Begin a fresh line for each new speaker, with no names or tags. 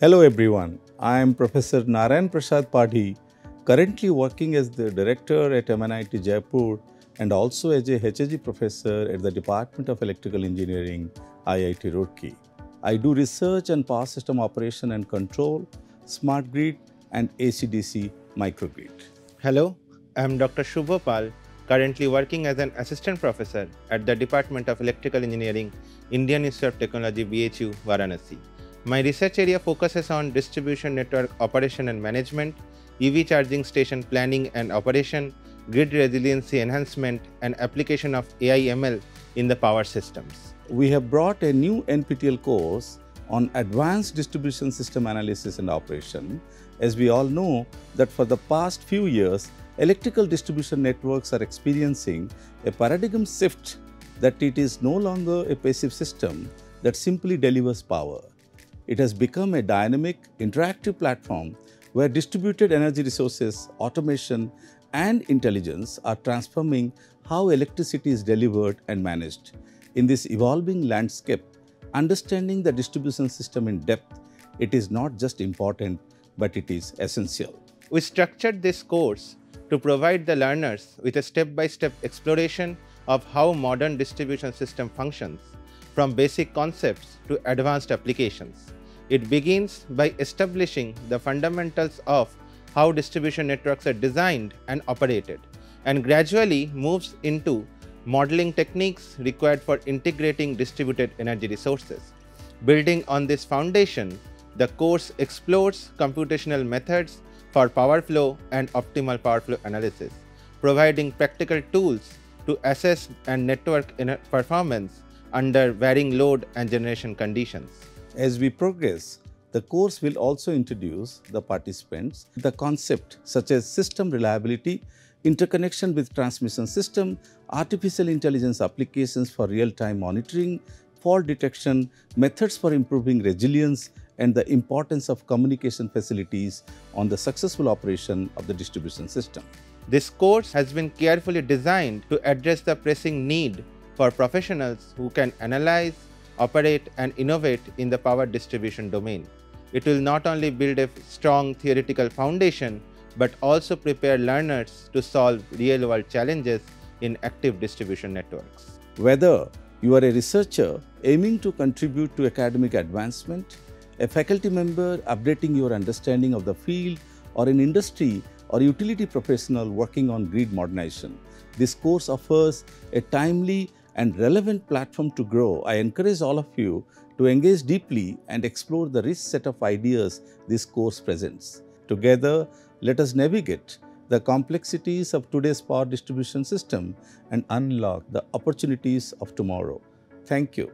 Hello everyone, I am Professor Narayan Prasad Padhy, currently working as the director at MNIT Jaipur and also as a HAG professor at the Department of Electrical Engineering, IIT Roorkee. I do research on power system operation and control, smart grid and AC-DC microgrid.
Hello, I am Dr. Subho Paul, currently working as an assistant professor at the Department of Electrical Engineering, Indian Institute of Technology, BHU, Varanasi. My research area focuses on distribution network operation and management, EV charging station planning and operation, grid resiliency enhancement, and application of AI/ML in the power systems.
We have brought a new NPTEL course on advanced distribution system analysis and operation. As we all know that for the past few years, electrical distribution networks are experiencing a paradigm shift that it is no longer a passive system that simply delivers power. It has become a dynamic, interactive platform where distributed energy resources, automation, and intelligence are transforming how electricity is delivered and managed. In this evolving landscape, understanding the distribution system in depth, it is not just important, but it is essential.
We structured this course to provide the learners with a step-by-step exploration of how modern distribution system functions, from basic concepts to advanced applications. It begins by establishing the fundamentals of how distribution networks are designed and operated, and gradually moves into modeling techniques required for integrating distributed energy resources. Building on this foundation, the course explores computational methods for power flow and optimal power flow analysis, providing practical tools to assess and network performance under varying load and generation conditions.
As we progress, the course will also introduce the participants the concept such as system reliability, interconnection with transmission system, artificial intelligence applications for real-time monitoring, fault detection, methods for improving resilience, and the importance of communication facilities on the successful operation of the distribution system.
This course has been carefully designed to address the pressing need for professionals who can analyze, operate and innovate in the power distribution domain. It will not only build a strong theoretical foundation, but also prepare learners to solve real-world challenges in active distribution networks.
Whether you are a researcher aiming to contribute to academic advancement, a faculty member updating your understanding of the field, or an industry or utility professional working on grid modernization, this course offers a timely and relevant platform to grow, I encourage all of you to engage deeply and explore the rich set of ideas this course presents. Together, let us navigate the complexities of today's power distribution system and unlock the opportunities of tomorrow. Thank you.